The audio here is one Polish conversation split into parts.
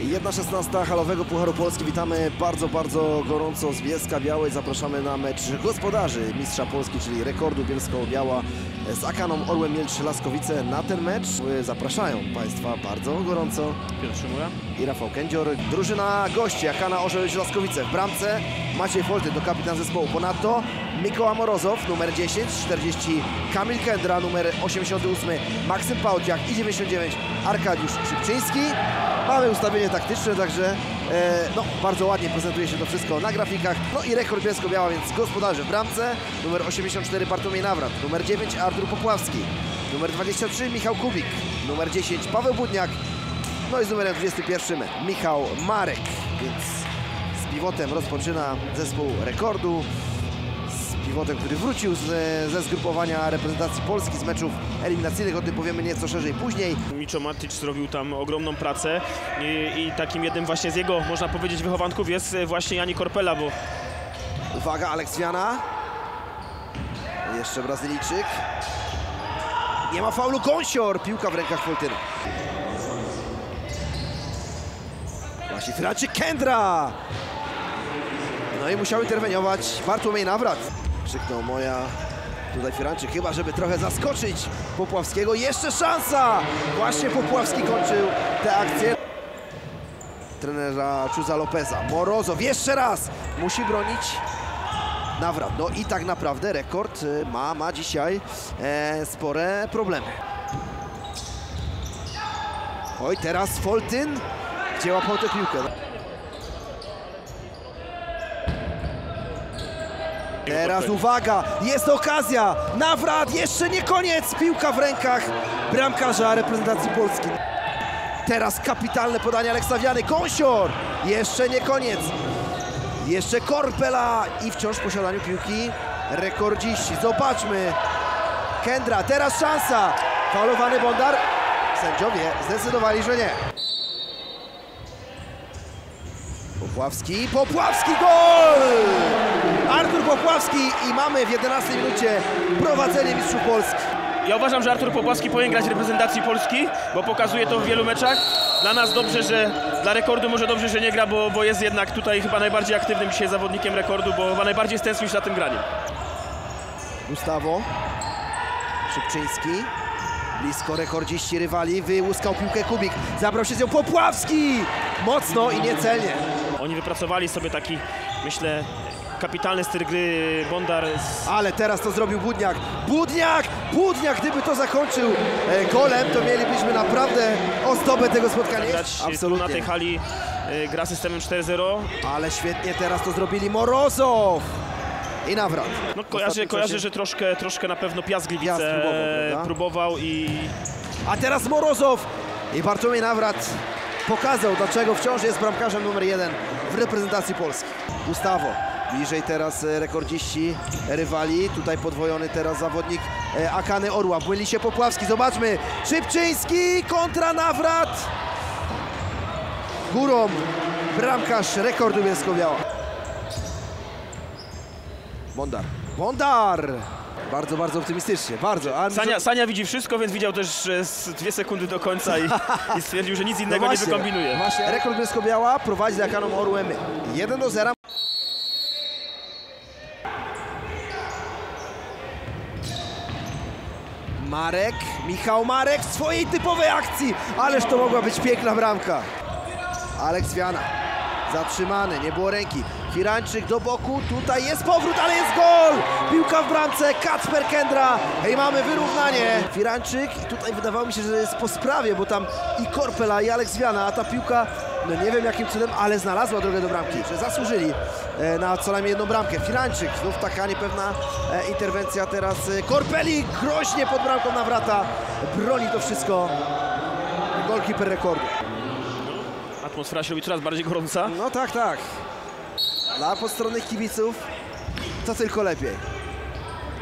1.16 halowego Pucharu Polski. Witamy bardzo, bardzo gorąco z Bielska Białej. Zapraszamy na mecz gospodarzy Mistrza Polski, czyli rekordu Bielsko-Biała z Akaną Orłem Mielcz Laskowice. Na ten mecz zapraszają Państwa bardzo gorąco Piotr Szymura. i Rafał Kędzior. Drużyna gości Akana Orzeł Laskowice. W bramce Maciej Folty to kapitan zespołu. Ponadto Mikoła Morozow, numer 10, 40 Kamil Kendra, numer 88 Maksym Pałtiak i 99 Arkadiusz Szybczyński. Mamy ustawienie taktyczne, także e, no, bardzo ładnie prezentuje się to wszystko na grafikach. No i rekord Bielsko-Biała, więc gospodarze w bramce. Numer 84 Bartłomiej Nawrat, numer 9 Artur Popławski, numer 23 Michał Kubik, numer 10 Paweł Budniak, no i z numerem 21 Michał Marek, więc z pivotem rozpoczyna zespół rekordu. Pivotem, który wrócił z, ze zgrupowania reprezentacji Polski z meczów eliminacyjnych, o tym powiemy nieco szerzej później. Miczo Matic zrobił tam ogromną pracę i, i takim jednym właśnie z jego, można powiedzieć, wychowanków jest właśnie Jani Korpela, bo Uwaga, Aleks Wiana. Jeszcze Brazylijczyk. Nie ma faulu, Gąsior. Piłka w rękach Foltyna. Właśnie Franczyk Kendra. No i musiał interweniować Bartłomiej Nawrat. Krzyknął moja tutaj Firanczyk, chyba żeby trochę zaskoczyć Popławskiego. Jeszcze szansa! Właśnie Popławski kończył tę akcję. Trenera Czuza Lopeza. Morozow jeszcze raz musi bronić Nawrat. No i tak naprawdę rekord y, ma, ma dzisiaj e, spore problemy. Oj, teraz Foltyn, gdzie łapał tę piłkę. Teraz uwaga, jest okazja, Nawrat, jeszcze nie koniec, piłka w rękach bramkarza reprezentacji Polski. Teraz kapitalne podanie Aleksawiany, Gąsior, jeszcze nie koniec. Jeszcze Korpela i wciąż w posiadaniu piłki rekordziści. Zobaczmy. Kendra, teraz szansa. Faulowany Bondar. Sędziowie zdecydowali, że nie. Popławski, Popławski gol! Artur Popławski i mamy w 11 minucie prowadzenie mistrzów Polski. ja uważam, że Artur Popławski powinien grać w reprezentacji Polski, bo pokazuje to w wielu meczach. Dla nas dobrze, że dla rekordu może dobrze, że nie gra, bo, bo jest jednak tutaj chyba najbardziej aktywnym dzisiaj zawodnikiem rekordu, bo chyba najbardziej stęsknił się za tym graniem. Gustawo. Szybczyński. Blisko rekordziści rywali. Wyłuskał piłkę Kubik. Zabrał się z nią Popławski. Mocno i niecelnie. Oni wypracowali sobie taki, myślę, kapitalny styl gry Bondar z Ale teraz to zrobił Budniak. Budniak! Budniak! Gdyby to zakończył e, golem, to mielibyśmy naprawdę ozdobę tego spotkania. grać tu na tej Absolutnie. hali y, gra systemem 4-0. Ale świetnie teraz to zrobili Morozow. I nawrat. No kojarzę czasie. że troszkę, troszkę na pewno Piast Gliwice próbował, próbował i A teraz Morozow. I Bartłomiej Nawrat pokazał, dlaczego wciąż jest bramkarzem numer jeden w reprezentacji Polski. Gustawo. Bliżej teraz e, rekordziści rywali. Tutaj podwojony teraz zawodnik e, Akany Orła. Błyli się Popławski. Zobaczmy. Szybczyński kontra Nawrat. Górą bramkarz rekordu Bielsko-Biała. Bondar. Bondar! Bardzo, bardzo optymistycznie. Bardzo. A Sania, Sania widzi wszystko, więc widział też że z dwie sekundy do końca i, i stwierdził, że nic innego nie No właśnie, wykombinuje. Właśnie, rekord Bielsko-Biała prowadzi za kaną Orłem 1 do 0. Marek, Michał Marek w swojej typowej akcji, ależ to mogła być piękna bramka. Aleks Wiana, zatrzymany, nie było ręki. Firańczyk do boku, tutaj jest powrót, ale jest gol! Piłka w bramce, Kacper Kendra i mamy wyrównanie. Firańczyk tutaj wydawało mi się, że jest po sprawie, bo tam i Korpela i Aleks Wiana, a ta piłka, no nie wiem jakim cudem, ale znalazła drogę do bramki, że zasłużyli e, na co najmniej jedną bramkę. Firańczyk, znów taka niepewna e, interwencja teraz e, Korpeli, groźnie pod bramką Nawrata, broni to wszystko golkiper rekordu. Atmosfera się robi coraz bardziej gorąca. No tak, tak. Dla postronnych kibiców to tylko lepiej.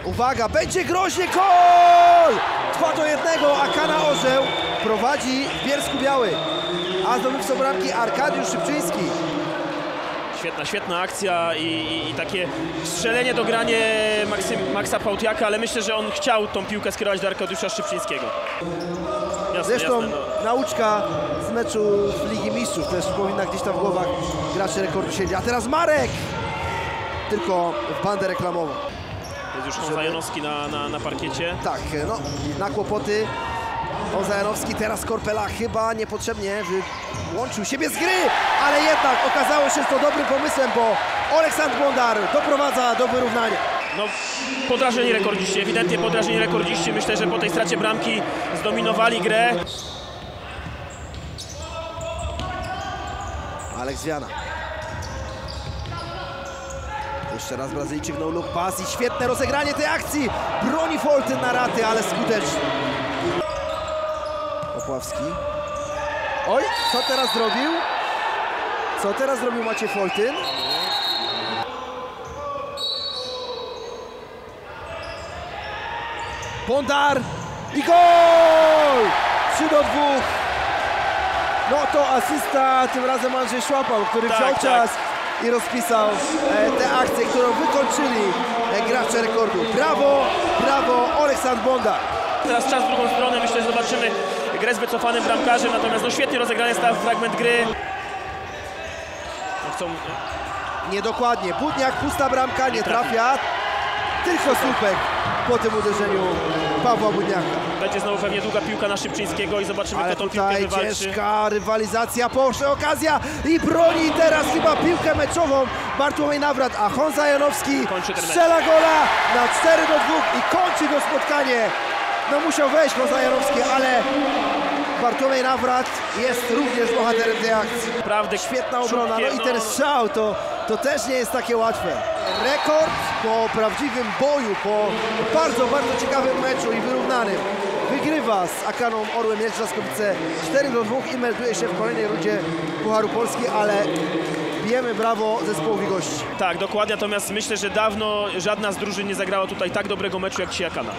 Uwaga, będzie groźnie gol! 2 do 1, Akana Orzeł prowadzi w Bielsku Biały. A zdobywcą bramki Arkadiusz Szybczyński. Świetna, świetna akcja i, i, i takie strzelenie do granie Maksym, Maksa Pałtiaka, ale myślę, że on chciał tą piłkę skierować do Arkadiusza Szczypczyńskiego. Jasne, Zresztą jasne, no. nauczka z meczu w Ligi Mistrzów. Też powinna gdzieś tam w głowach graczy rekordu siedzieć. A teraz Marek! Tylko w bandę reklamową. Jest już Żeby- Honza Janowski na, na, na parkiecie. Tak, no, na kłopoty. Honza Janowski, teraz Korpela chyba niepotrzebnie wyłączył siebie z gry, ale jednak okazało się to dobrym pomysłem, bo Oleksandr Bondar doprowadza do wyrównania. No, podrażeni rekordziści, ewidentnie podrażeni rekordziści. Myślę, że po tej stracie bramki zdominowali grę. Aleks Wiana. Jeszcze raz Brazylijczyk no look pass i świetne rozegranie tej akcji. Broni Foltyn na raty, ale skutecznie. Opławski. Oj, co teraz zrobił? Co teraz zrobił Maciej Foltyn? Bondar i gol! 3 do 2. No to asysta, tym razem Andrzej Szłapał, który Tak, wziął tak. czas i rozpisał e, tę akcję, którą wykończyli e, gracze rekordu. Brawo, brawo, Aleksandr Bondar. Teraz czas w drugą stronę. Myślę, że zobaczymy grę z wycofanym bramkarzem. Natomiast no, świetnie rozegrany jest ten fragment gry. No, Chcą, Niedokładnie, Budniak, pusta bramka, nie trafia. Tylko słupek po tym uderzeniu Pawła Budniaka. będzie znowu pewnie długa piłka na Szybczyńskiego i zobaczymy, Ale kto tą piłkę tutaj wywalczy. ciężka rywalizacja, proszę okazja i broni teraz chyba piłkę meczową Bartłomiej Nawrat, a Honza Janowski strzela gola na 4 do 2 i kończy to spotkanie. No musiał wejść Honza Janowski, ale Bartłomiej Nawrat jest również bohaterem tej akcji. Naprawdę Świetna obrona, no i ten strzał to, to też nie jest takie łatwe. Rekord po prawdziwym boju, po bardzo, bardzo ciekawym meczu i wyrównanym. Wygrywa z Akaną Orłem Mielec Trzaskowice 4 do 2 i melduje się w kolejnej rundzie Pucharu Polski, ale bijemy brawo zespołowi gości. Tak, dokładnie. Natomiast myślę, że dawno żadna z drużyn nie zagrała tutaj tak dobrego meczu jak Siakana.